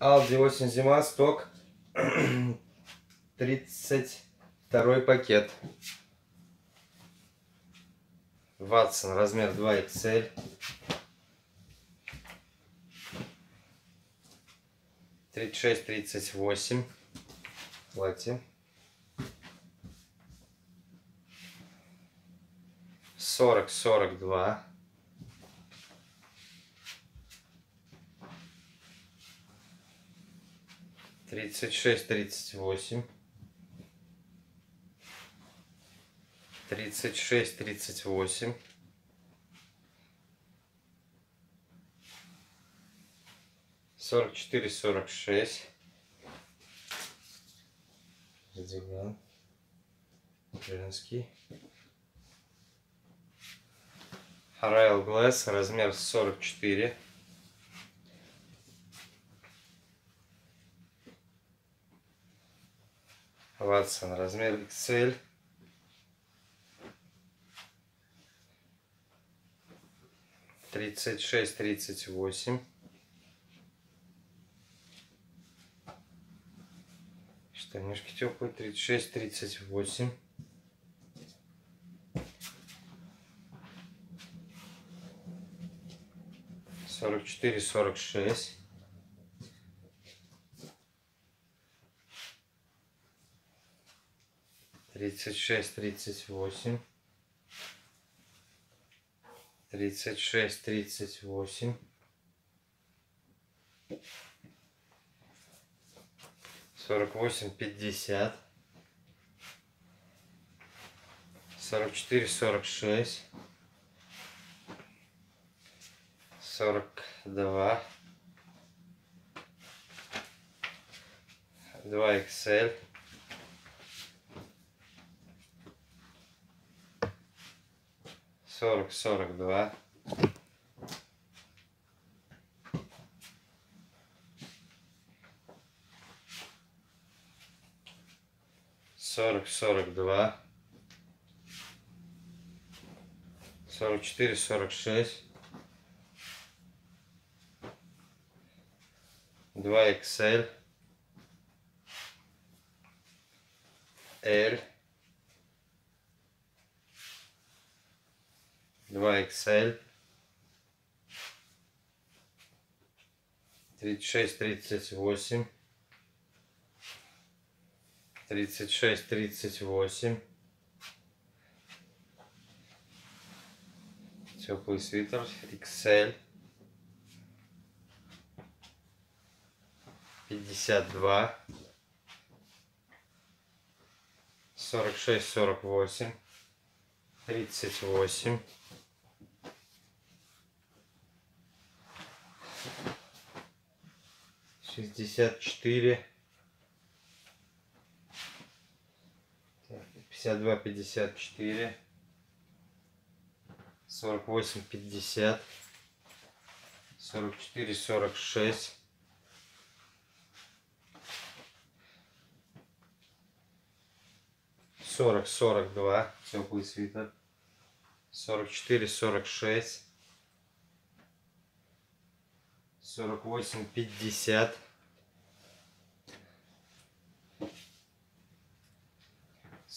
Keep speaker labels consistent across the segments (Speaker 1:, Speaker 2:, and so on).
Speaker 1: Алди осень зима сток 32 пакет. Ватсон размер 2 XL. Тридцать шесть, тридцать восемь. Платье. Сорок, сорок два. Тридцать шесть, тридцать восемь. Тридцать шесть, тридцать восемь. Сорок четыре, сорок шесть. Задвигаем. Женский. Райл Глэс, размер 44. Ватсон, размер XL. Тридцать шесть, тридцать восемь. Штанишки теплые, тридцать шесть, тридцать восемь. Сорок четыре, сорок шесть. 36, 38, 36, 38, 48, 50, 44, 46, 42, 2 XL, сорок сорок два. Сорок сорок два. Сорок четыре сорок шесть. Два XL L 2 XL 36 38 36 38 теплый свитер XL 52 46 48 38 шестьдесят четыре, пятьдесят два, пятьдесят четыре, сорок восемь, пятьдесят, сорок четыре, сорок шесть. Сорок, сорок два, теплый свитер. Сорок четыре, сорок шесть. Сорок восемь, пятьдесят.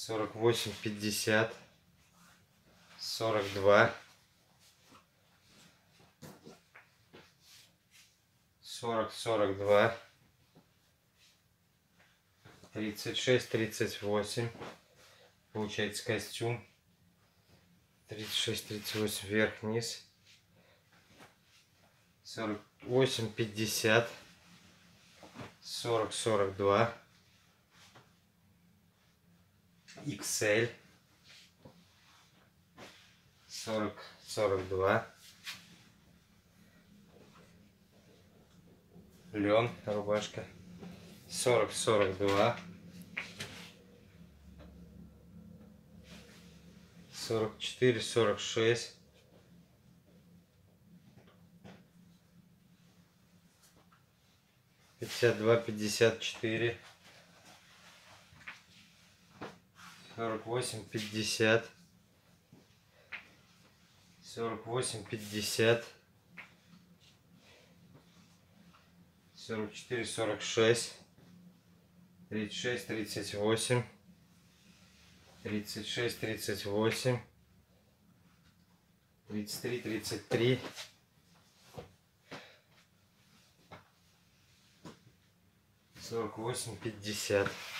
Speaker 1: 48, 50, 42, 40, 42, 36, 38, получается костюм, 36, 38, вверх-вниз, 48, 50, 40, 42, XL 40 42 лен рубашка. 40 42 44 46 52 54 сорок восемь пятьдесят. сорок восемь пятьдесят. 44, 46, 36, 38, 36, 38, 33, 33, 48, 50.